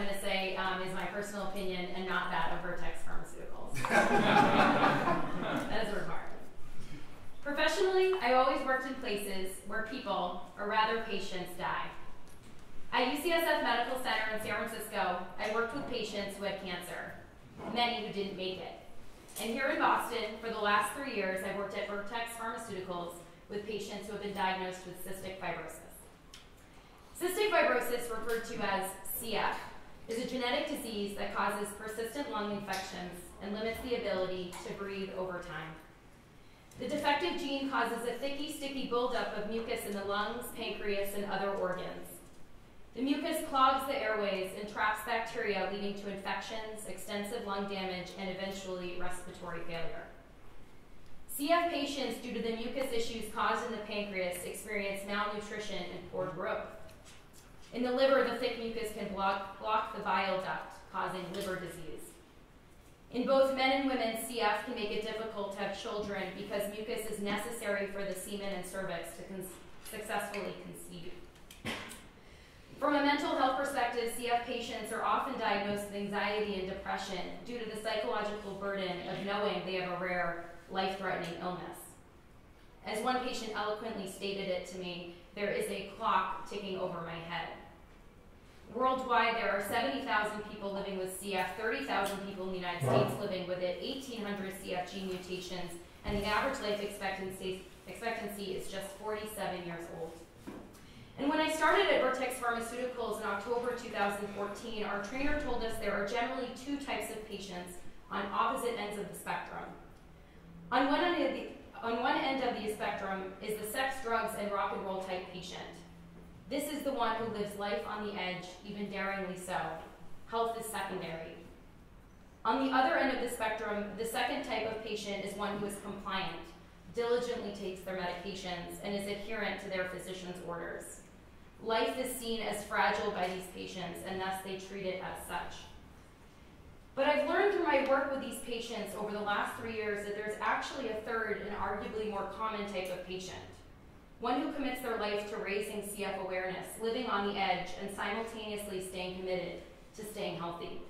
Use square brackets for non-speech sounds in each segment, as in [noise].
I'm going to say um, is my personal opinion and not that of Vertex Pharmaceuticals. [laughs] that is a requirement. Professionally, I always worked in places where people, or rather patients, die. At UCSF Medical Center in San Francisco, I worked with patients who had cancer, many who didn't make it. And here in Boston, for the last three years, I've worked at Vertex Pharmaceuticals with patients who have been diagnosed with cystic fibrosis. Cystic fibrosis, referred to as CF, is a genetic disease that causes persistent lung infections and limits the ability to breathe over time. The defective gene causes a thicky, sticky buildup of mucus in the lungs, pancreas, and other organs. The mucus clogs the airways and traps bacteria, leading to infections, extensive lung damage, and eventually respiratory failure. CF patients, due to the mucus issues caused in the pancreas, experience malnutrition and poor growth. In the liver, the thick mucus can block, block the bile duct, causing liver disease. In both men and women, CF can make it difficult to have children because mucus is necessary for the semen and cervix to successfully conceive. From a mental health perspective, CF patients are often diagnosed with anxiety and depression due to the psychological burden of knowing they have a rare, life threatening illness. As one patient eloquently stated it to me, there is a clock ticking over my head. Worldwide, there are 70,000 people living with CF, 30,000 people in the United States living with it, 1,800 CF gene mutations, and the average life expectancy, expectancy is just 47 years old. And when I started at Vertex Pharmaceuticals in October 2014, our trainer told us there are generally two types of patients on opposite ends of the spectrum. On one end of the, on one end of the spectrum is the sex, drugs, and rock and roll type patient. This is the one who lives life on the edge, even daringly so. Health is secondary. On the other end of the spectrum, the second type of patient is one who is compliant, diligently takes their medications, and is adherent to their physician's orders. Life is seen as fragile by these patients, and thus they treat it as such. But I've learned through my work with these patients over the last three years that there's actually a third and arguably more common type of patient. One who commits their life to raising CF awareness, living on the edge, and simultaneously staying committed to staying healthy.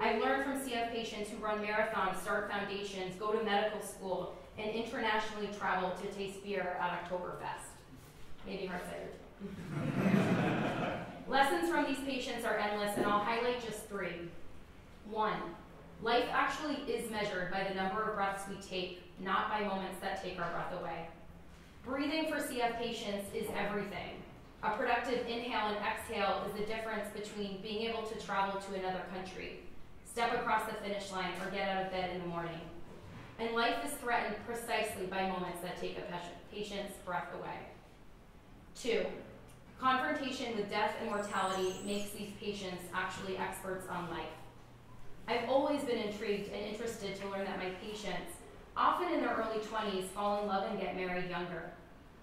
I've learned from CF patients who run marathons, start foundations, go to medical school, and internationally travel to taste beer at Oktoberfest. Maybe hard cider. [laughs] Lessons from these patients are endless, and I'll highlight just three. One, life actually is measured by the number of breaths we take, not by moments that take our breath away. Breathing for CF patients is everything. A productive inhale and exhale is the difference between being able to travel to another country, step across the finish line, or get out of bed in the morning. And life is threatened precisely by moments that take a patient's breath away. Two, confrontation with death and mortality makes these patients actually experts on life. I've always been intrigued and interested to learn often in their early 20s, fall in love and get married younger.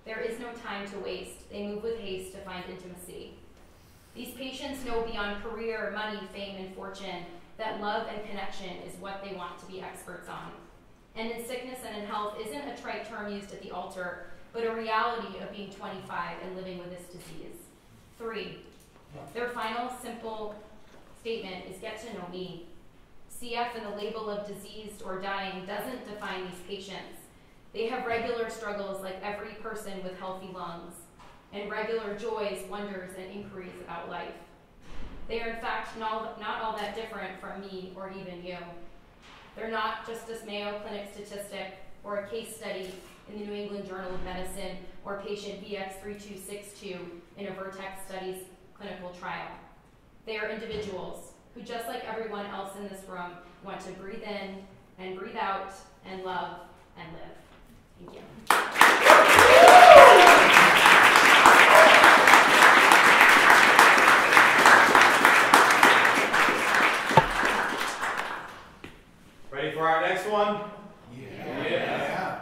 There is no time to waste. They move with haste to find intimacy. These patients know beyond career, money, fame, and fortune that love and connection is what they want to be experts on. And in sickness and in health isn't a trite term used at the altar, but a reality of being 25 and living with this disease. Three, their final simple statement is get to know me. CF and the label of diseased or dying doesn't define these patients. They have regular struggles like every person with healthy lungs, and regular joys, wonders, and inquiries about life. They are, in fact, not, all that different from me or even you. They're not just a Mayo Clinic statistic or a case study in the New England Journal of Medicine or patient VX3262 in a Vertex Studies clinical trial. They are individuals who, just like everyone else in this room, want to breathe in and breathe out and love and live. Thank you. Ready for our next one? Yeah. yeah. yeah.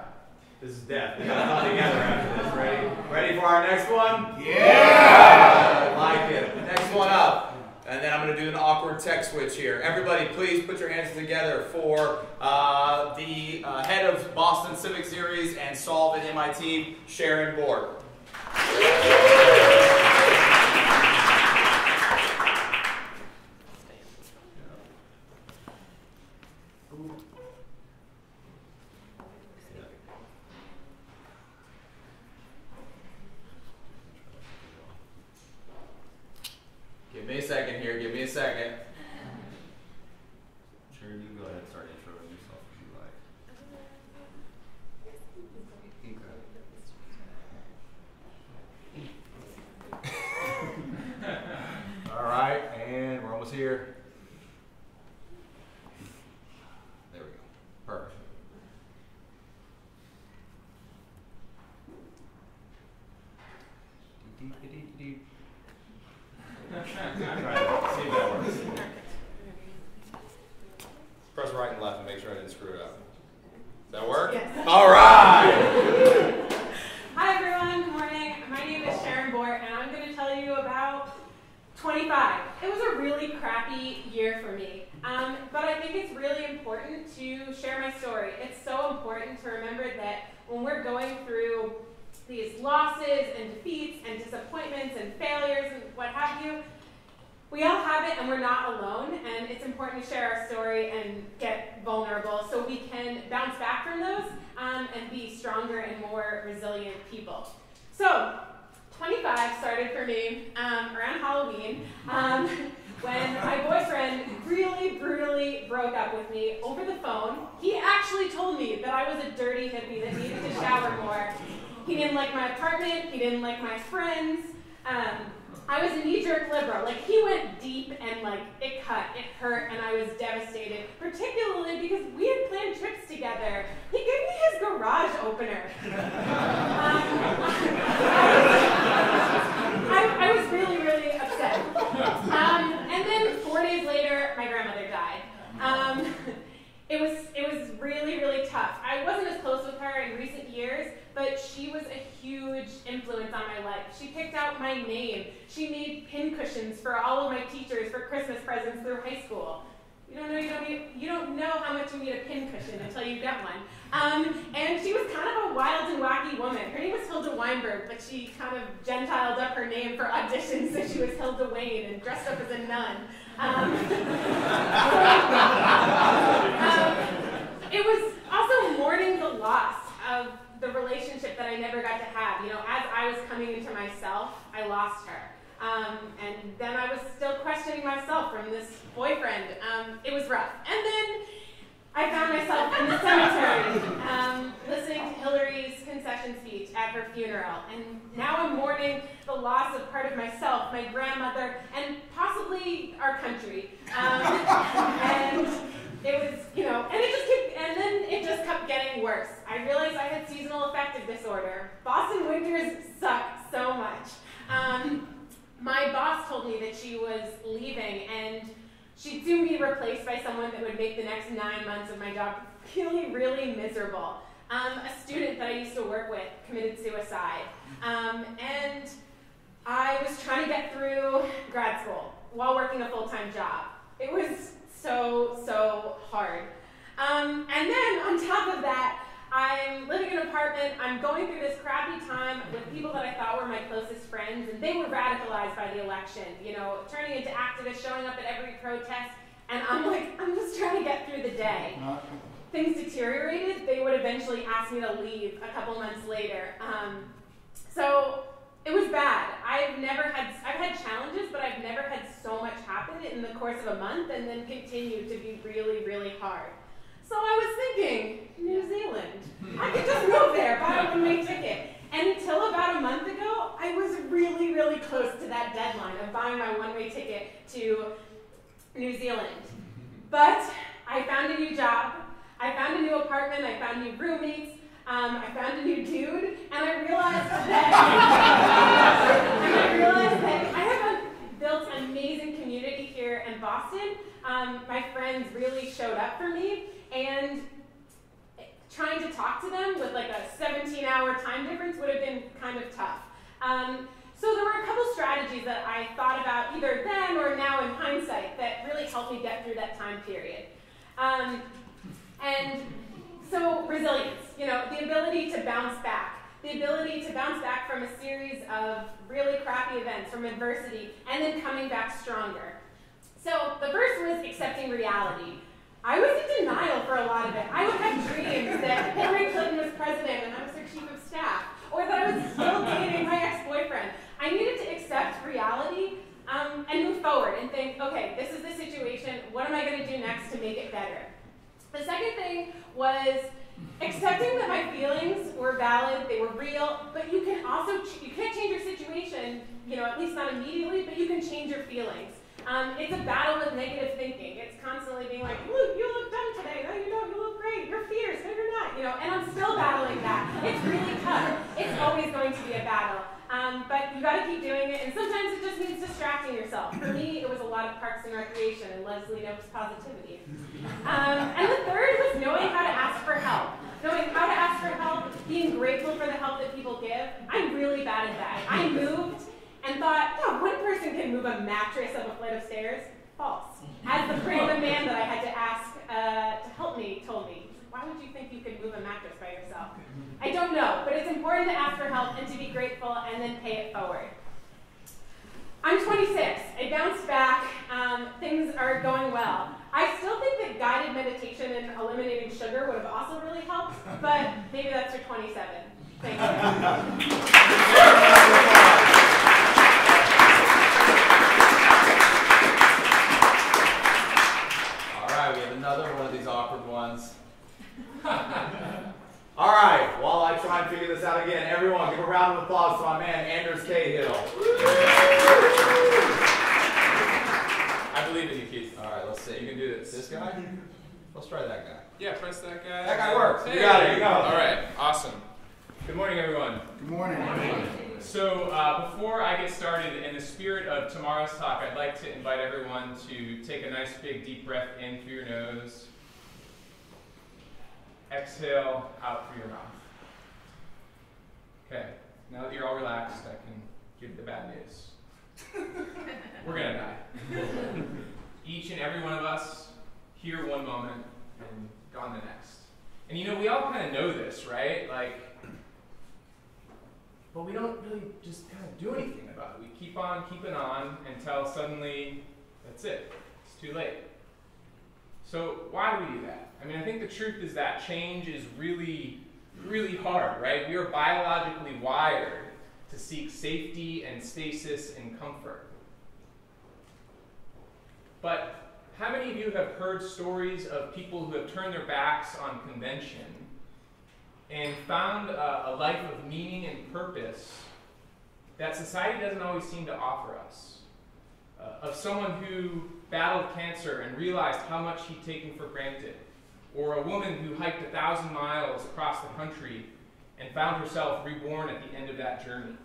This is death. We gotta come together after this. Ready? Ready for our next one? Yeah. yeah. Like it. Next one up. I'm going to do an awkward tech switch here. Everybody, please put your hands together for uh, the uh, head of Boston Civic Series and Solve at MIT, Sharon Borg. Give me a second here. Give me a second. Sharon, you can go ahead and start introing yourself if you like. All right, and we're almost here. There we go. Perfect. Try it. See if that works. Press right and left and make sure I didn't screw it up. Does that work? Yes. All right. Hi everyone, good morning. My name is Sharon Bort and I'm going to tell you about 25. It was a really crappy year for me, um, but I think it's really important to share my story. It's so important to remember that when we're going through these losses and defeats and disappointments and failures and what have you, we all have it and we're not alone and it's important to share our story and get vulnerable so we can bounce back from those um, and be stronger and more resilient people so 25 started for me um, around halloween um, when my boyfriend really brutally broke up with me over the phone he actually told me that i was a dirty hippie that needed to shower more he didn't like my apartment he didn't like my friends um, I was a knee-jerk liberal. Like he went deep and like it cut, it hurt, and I was devastated. Particularly because we had planned trips together. He gave me his garage opener. um, I, I was really, really then four days later, my grandmother died. Um, [laughs] it was it was really, really tough. I wasn't as close with her in recent years, but she was a huge influence on my life. She picked out my name. She made pin cushions for all of my teachers for Christmas presents through high school. You don't know you don't know how much you need a pin cushion until you get one. Um, and she was kind of a wild and wacky woman. Her name was Hilda Weinberg, but she kind of gentiled up her name for auditions, so she was Hilda Wayne and dressed up as a nun. Um, [laughs] um, it was also mourning the loss of the relationship that I never got to have. You know, as I was coming into myself, I lost her. Um, and then I was still questioning myself from this boyfriend. Um, it was rough. And then I found myself in the cemetery um, listening to Hillary's concession speech at her funeral. And now I'm mourning the loss of part of myself, my grandmother, and possibly our country. Um, and it was, you know, and it just kept, and then it just kept getting worse. I realized I had seasonal affective disorder. Boston winters suck so much. My boss told me that she was leaving and she'd soon be replaced by someone that would make the next nine months of my job really, really miserable. Um, a student that I used to work with committed suicide. Um, and I was trying to get through grad school while working a full-time job. It was so, so hard. Um, and then on top of that, I'm living in an apartment, I'm going through this crappy time with people that I thought were my closest friends, and they were radicalized by the election, you know, turning into activists, showing up at every protest, and I'm like, I'm just trying to get through the day. Things deteriorated, they would eventually ask me to leave a couple months later. Um, so it was bad. I've never had, I've had challenges, but I've never had so much happen in the course of a month and then continue to be really, really hard. So I was thinking, New Zealand. I could just go there, buy a one-way [laughs] ticket. And until about a month ago, I was really, really close to that deadline of buying my one-way ticket to New Zealand. But I found a new job, I found a new apartment, I found new roommates, um, I found a new dude, and I realized that [laughs] and I realized that I have a, built an amazing community here in Boston. Um, my friends really showed up for me, and trying to talk to them with like a 17 hour time difference would have been kind of tough. Um, so there were a couple strategies that I thought about either then or now in hindsight that really helped me get through that time period. Um, and so resilience, you know, the ability to bounce back, the ability to bounce back from a series of really crappy events, from adversity, and then coming back stronger. So the first was accepting reality. I was in denial for a lot of it. I would have dreams that Hillary Clinton was president and I was her chief of staff, or that I was still dating my ex-boyfriend. I needed to accept reality um, and move forward and think, okay, this is the situation. What am I going to do next to make it better? The second thing was accepting that my feelings were valid, they were real, but you can also you can't change your situation, you know, at least not immediately, but you can change your feelings. Um, it's a battle with negative thinking. It's constantly being like, look, you look dumb today. No, you don't. You look great. You're fierce. No, you're not. You know, and I'm still battling that. It's really tough. It's always going to be a battle. Um, but you got to keep doing it, and sometimes it just means yourself. For me, it was a lot of parks and recreation and Leslie Knope's positivity. Um, and the third was knowing how to ask for help. Knowing how to ask for help, being grateful for the help that people give. I'm really bad at that. I moved and thought, yeah, one person can move a mattress up a flight of stairs. False. As the random man that I had to ask uh, to help me told me, why would you think you could move a mattress by yourself? I don't know, but it's important to ask for help and to be grateful and then pay it forward. I'm 26. I bounced back. Um, things are going well. I still think that guided meditation and eliminating sugar would have also really helped, but maybe that's for 27. Thank you. [laughs] another one of these awkward ones. All right, while I try and figure this out again, everyone give a round of applause to my man, Anders Cahill. I believe in you, Keith. All right, let's see. You can do this. This guy? Let's try that guy. Yeah, press that guy. That guy works. Hey. You got it. You go. All right, awesome. Good morning, everyone. Good morning. So, uh, before I get started, in the spirit of tomorrow's talk, I'd like to invite everyone to take a nice big deep breath in through your nose. Exhale out through your mouth. Okay, now that you're all relaxed, I can give the bad news. [laughs] We're gonna die. Each and every one of us, here one moment and gone the next. And you know, we all kind of know this, right? Like, but we don't really just kind of do anything about it. We keep on keeping on until suddenly that's it. It's too late. So why do we do that? I mean, I think the truth is that change is really, really hard, right? We are biologically wired to seek safety and stasis and comfort. But how many of you have heard stories of people who have turned their backs on convention and found a, a life of meaning and purpose that society doesn't always seem to offer us. Uh, of someone who battled cancer and realized how much he'd taken for granted. Or a woman who hiked a thousand miles across the country and found herself reborn at the end of that journey.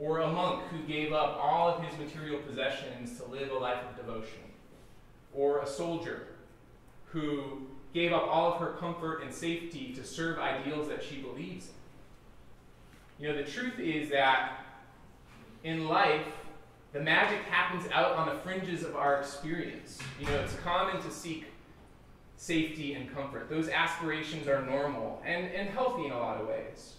Or a monk who gave up all of his material possessions to live a life of devotion. Or a soldier who gave up all of her comfort and safety to serve ideals that she believes in. You know, the truth is that in life, the magic happens out on the fringes of our experience. You know, it's common to seek safety and comfort. Those aspirations are normal and, and healthy in a lot of ways.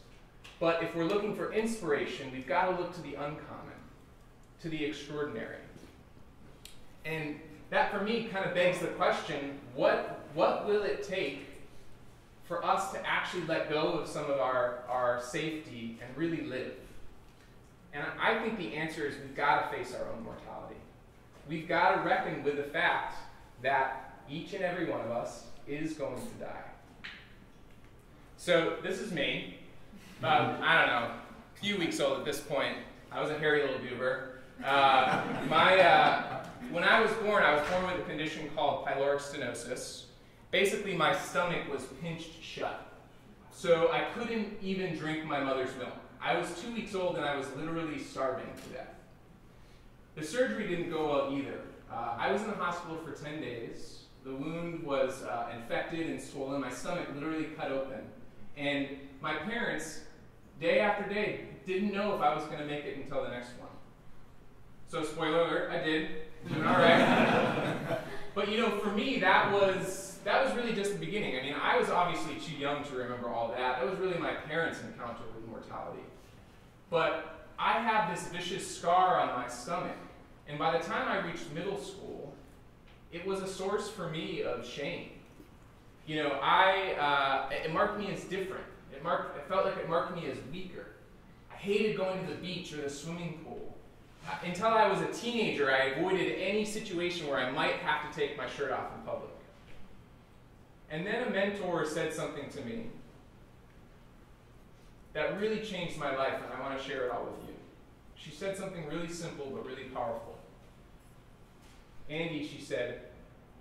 But if we're looking for inspiration, we've got to look to the uncommon, to the extraordinary. And that for me kind of begs the question what what will it take for us to actually let go of some of our, our safety and really live? And I think the answer is we've got to face our own mortality. We've got to reckon with the fact that each and every one of us is going to die. So this is me. Um, I don't know, a few weeks old at this point. I was a hairy little goober. Uh, my, uh, when I was born, I was born with a condition called pyloric stenosis, basically my stomach was pinched shut. So I couldn't even drink my mother's milk. I was two weeks old and I was literally starving to death. The surgery didn't go well either. Uh, I was in the hospital for 10 days. The wound was uh, infected and swollen. My stomach literally cut open. And my parents, day after day, didn't know if I was going to make it until the next one. So, spoiler alert, I did. All right. [laughs] but you know, for me, that was that was really just the beginning. I mean, I was obviously too young to remember all that. That was really my parents' encounter with mortality. But I had this vicious scar on my stomach, and by the time I reached middle school, it was a source for me of shame. You know, I uh, it marked me as different. It marked. It felt like it marked me as weaker. I hated going to the beach or the swimming pool. Until I was a teenager, I avoided any situation where I might have to take my shirt off in public. And then a mentor said something to me that really changed my life, and I want to share it all with you. She said something really simple but really powerful. Andy, she said,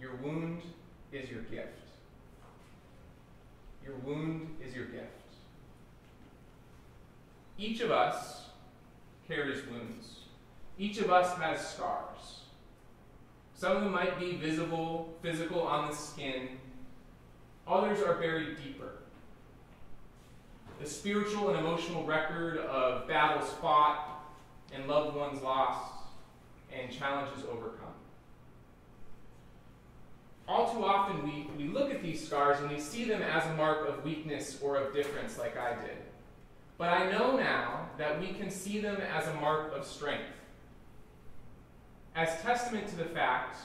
your wound is your gift. Your wound is your gift. Each of us carries wounds. Each of us has scars. Some of them might be visible, physical on the skin. Others are buried deeper. The spiritual and emotional record of battles fought and loved ones lost and challenges overcome. All too often, we, we look at these scars and we see them as a mark of weakness or of difference, like I did. But I know now that we can see them as a mark of strength as testament to the fact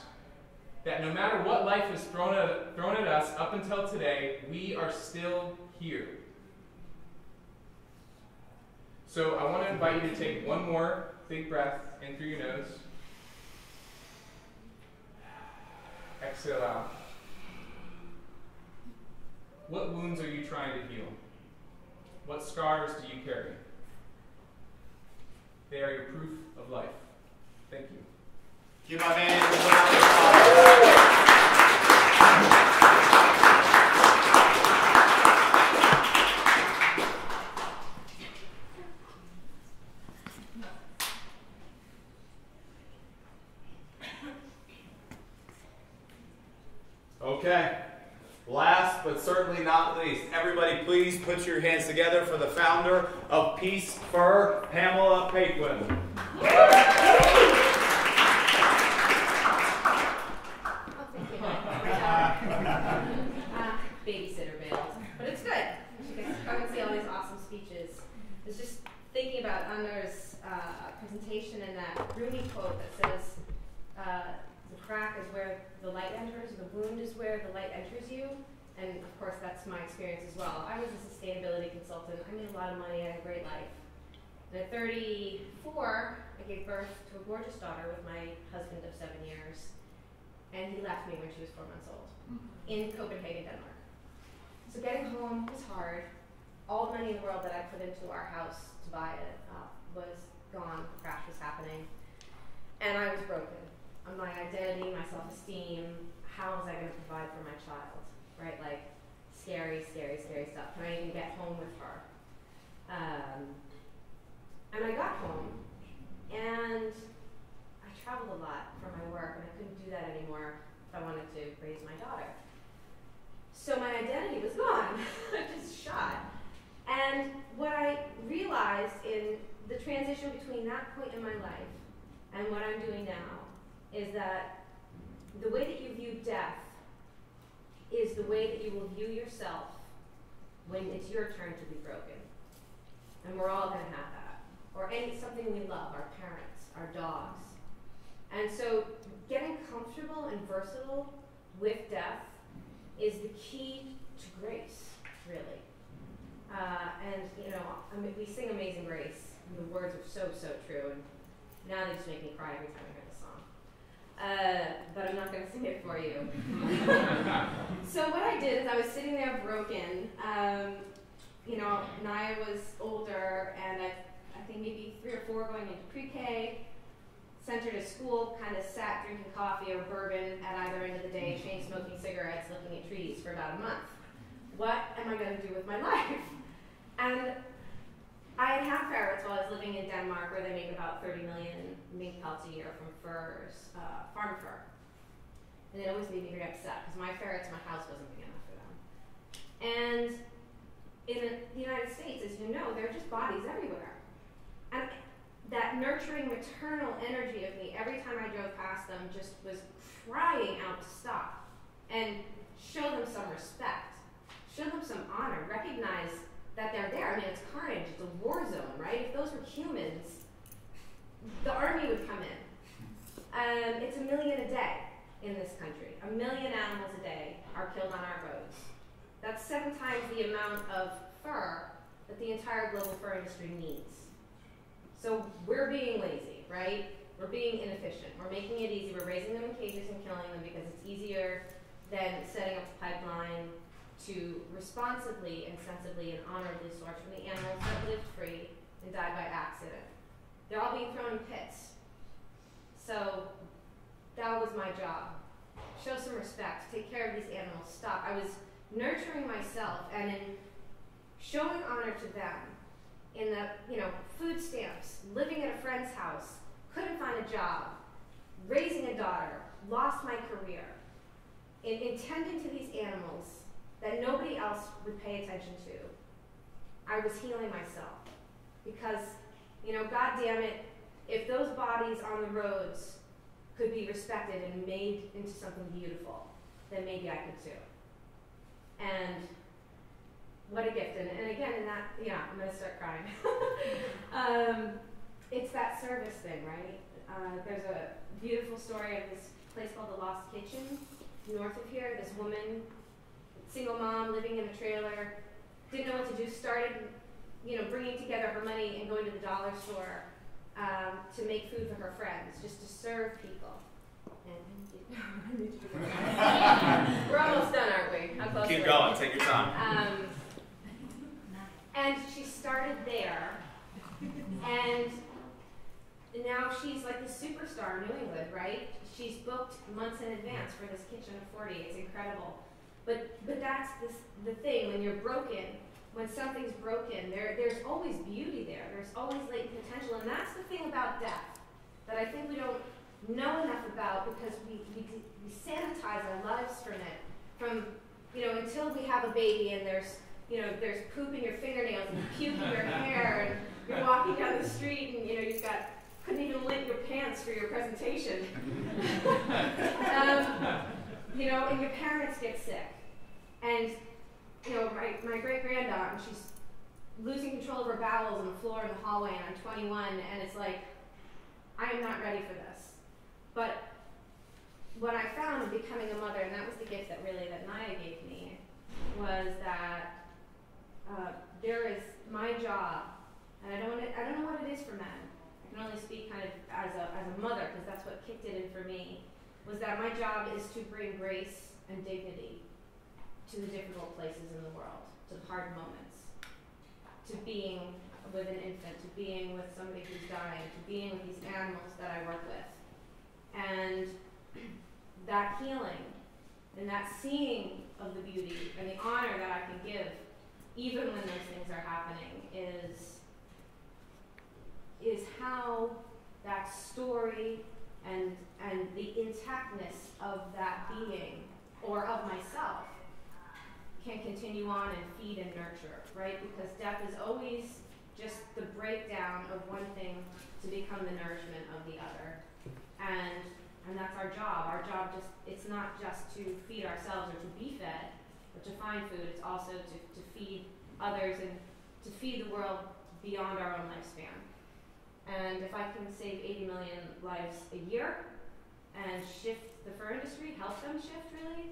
that no matter what life has thrown at, thrown at us up until today, we are still here. So I want to invite you to take one more big breath in through your nose. Exhale out. What wounds are you trying to heal? What scars do you carry? They are your proof of life. Thank you. Give my man Okay. Last but certainly not least, everybody please put your hands together for the founder of Peace Fur, Pamela Paquin. Uh, babysitter bailed, but it's good because I can see all these awesome speeches. I was just thinking about Anders' uh, presentation and that Rumi quote that says, uh, "The crack is where the light enters, the wound is where the light enters you." And of course, that's my experience as well. I was a sustainability consultant. I made a lot of money. I had a great life. And at 34, I gave birth to a gorgeous daughter with my husband of seven years, and he left me when she was four months old in Copenhagen, Denmark. So getting home was hard. All the money in the world that I put into our house to buy it uh, was gone. The crash was happening, and I was broken. On my identity, my self-esteem. How was I going to provide for my child? Right, like scary, scary, scary stuff. Can I even get home with her? Um, and I got home, and I traveled a lot for my work, and I couldn't do that anymore if I wanted to raise my daughter. So my identity was gone, [laughs] just shot. And what I realized in the transition between that point in my life and what I'm doing now is that the way that you view death is the way that you will view yourself when it's your turn to be broken. And we're all going to have that. Or any something we love, our parents, our dogs. And so getting comfortable and versatile with death is the key to grace, really. Uh, and, you know, I mean, we sing Amazing Grace, and the words are so, so true. And now they just make me cry every time I hear. Uh, but I'm not going to sing it for you. [laughs] so what I did is I was sitting there broken. Um, you know, Naya was older, and I, I think maybe three or four going into pre-K. Sent her to school, kind of sat drinking coffee or bourbon at either end of the day, chain smoking cigarettes, looking at trees for about a month. What am I going to do with my [laughs] life? And I had had ferrets while I was living in Denmark, where they make about 30 million mink pelts a year from furs, uh, farm fur. And it always made me very upset because my ferrets, my house wasn't big enough for them. And in the United States, as you know, there are just bodies everywhere. And that nurturing maternal energy of me every time I drove past them just was crying out to stop and show them some respect, show them some honor, recognize that they're there. I mean, it's carnage, it's a war zone, right? If those were humans, the army would come in. Um, it's a million a day in this country. A million animals a day are killed on our roads. That's seven times the amount of fur that the entire global fur industry needs. So we're being lazy, right? We're being inefficient. We're making it easy. We're raising them in cages and killing them because it's easier than setting up a pipeline to responsibly and sensibly and honorably source from the animals that lived free and died by accident. They're all being thrown in pits. So that was my job. Show some respect, take care of these animals, stop. I was nurturing myself and in showing honor to them in the, you know, food stamps, living at a friend's house, couldn't find a job, raising a daughter, lost my career, in, in tending to these animals that nobody else would pay attention to. I was healing myself because, you know, God damn it, if those bodies on the roads could be respected and made into something beautiful, then maybe I could too. And what a gift. And, and again, in that, yeah, I'm going to start crying. [laughs] um, it's that service thing, right? Uh, there's a beautiful story of this place called the Lost Kitchen north of here. This woman, single mom, living in a trailer, didn't know what to do, started, you know, bringing together her money and going to the dollar store um, to make food for her friends, just to serve people. [laughs] [laughs] We're almost done, aren't we? How close Keep going. Take your time. Um, and she started there, and now she's like the superstar in New England, right? She's booked months in advance for this kitchen of 40. It's incredible. But but that's this, the thing when you're broken, when something's broken, there there's always beauty there. There's always latent potential, and that's the thing about death that I think we don't know enough about because we we, we sanitize our lives from it. From you know until we have a baby and there's you know there's poop in your fingernails and puke in your hair and you're walking down the street and you know you've got couldn't even lint your pants for your presentation. [laughs] um, you know, and your parents get sick. And, you know, my, my great granddaughter, and she's losing control of her bowels on the floor in the hallway, and I'm 21, and it's like, I am not ready for this. But what I found in becoming a mother, and that was the gift that really that Naya gave me, was that uh, there is my job, and I don't, wanna, I don't know what it is for men, I can only speak kind of as a, as a mother, because that's what kicked it in for me, was that my job is to bring grace and dignity to the difficult places in the world, to hard moments, to being with an infant, to being with somebody who's dying, to being with these animals that I work with. And [clears throat] that healing and that seeing of the beauty and the honor that I can give, even when those things are happening, is is how that story and and the intactness of that being or of myself can continue on and feed and nurture, right? Because death is always just the breakdown of one thing to become the nourishment of the other. And and that's our job. Our job just it's not just to feed ourselves or to be fed, but to find food. It's also to, to feed others and to feed the world beyond our own lifespan. And if I can save 80 million lives a year and shift the fur industry, help them shift really,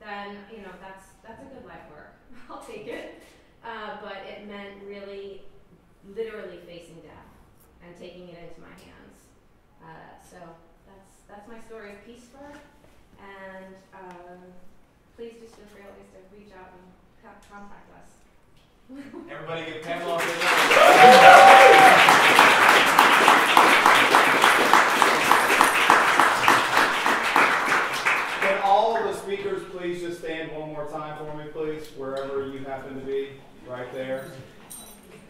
then you know that's that's a good life work. [laughs] I'll take it. Uh, but it meant really, literally facing death and taking it into my hands. Uh, so that's that's my story of Peace Fur. And um, please just feel free always to reach out and co- contact us. [laughs] Everybody give Pamela [laughs] a big round. Can all of the speakers please just stand one more time for me, please, wherever you happen to be, right there.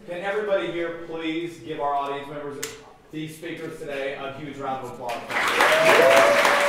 Can everybody here please give our audience members, these speakers today, a huge round of applause?